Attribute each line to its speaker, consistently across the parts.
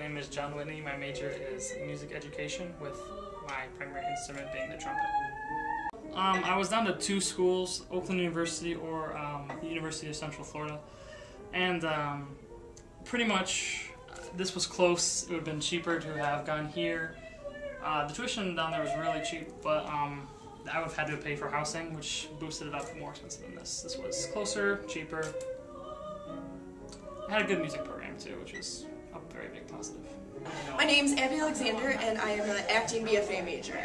Speaker 1: name is John Whitney. My major is music education with my primary instrument being the trumpet. Um, I was down to two schools, Oakland University or um, the University of Central Florida. And um, pretty much this was close. It would have been cheaper to have gone here. Uh, the tuition down there was really cheap, but um, I would have had to pay for housing, which boosted it up more expensive than this. This was closer, cheaper. I had a good music program too, which was a very big positive.
Speaker 2: My name's Abby Alexander, and I am an acting BFA major.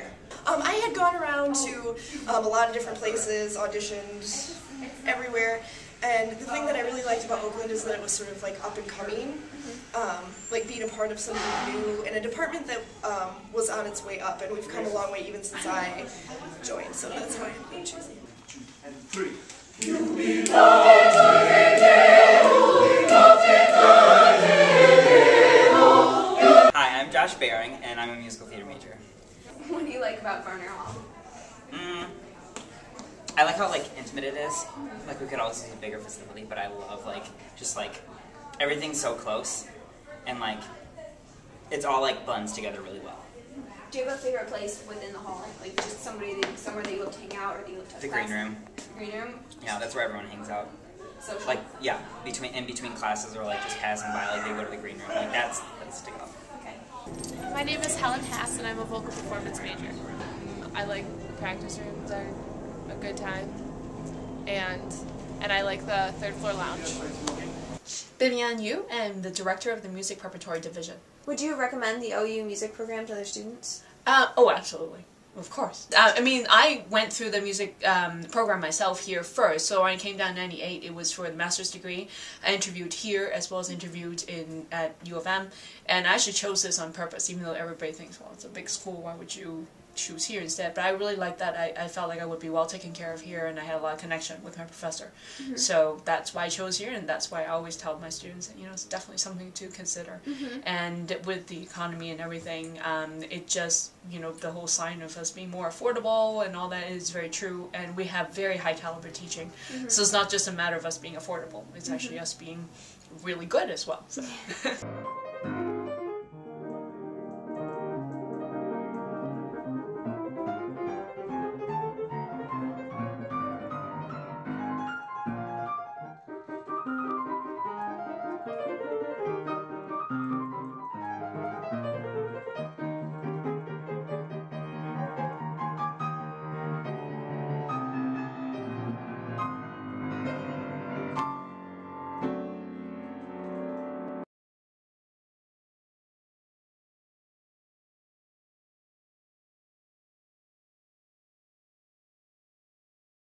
Speaker 2: Um, I had gone around to um, a lot of different places, auditioned everywhere, and the thing that I really liked about Oakland is that it was sort of like up and coming, um, like being a part of something new, and a department that um, was on its way up, and we've come a long way even since I joined, so that's why I'm choosing.
Speaker 3: And three.
Speaker 4: Josh Baring, and I'm a musical theater major.
Speaker 5: What do you like about Varner Hall?
Speaker 4: Mm, I like how like intimate it is. Like we could always use a bigger facility, but I love like just like everything's so close, and like it's all like blends together really well.
Speaker 5: Do you have a favorite place within the hall? Like just somebody that, somewhere that you love to hang out or that you love to
Speaker 4: The
Speaker 5: class?
Speaker 4: green room,
Speaker 5: Green room?
Speaker 4: yeah, that's where everyone hangs out.
Speaker 5: Social?
Speaker 4: Like yeah, between in between classes or like just passing by, like they go to the green room. Like that's that's stick up.
Speaker 5: Okay.
Speaker 6: My name is Helen Hass and I'm a vocal performance major. I like practice rooms are a good time and and I like the third floor lounge.
Speaker 7: Vivian Yu, and the director of the Music Preparatory Division.
Speaker 5: Would you recommend the OU music program to other students?
Speaker 7: Uh, oh, absolutely. Of course. Uh, I mean, I went through the music um, program myself here first. So when I came down in 98, it was for the master's degree. I interviewed here as well as interviewed in at U of M. And I actually chose this on purpose, even though everybody thinks, well, it's a big school, why would you choose here instead? But I really liked that. I, I felt like I would be well taken care of here and I had a lot of connection with my professor. Mm-hmm. So that's why I chose here and that's why I always tell my students that, you know, it's definitely something to consider. Mm-hmm. And with the economy and everything, um, it just, you know, the whole sign of us being more affordable and all that is very true. And we have very high caliber teaching. Mm-hmm. So it's not just a matter of us being affordable, it's actually us being really good as well. So.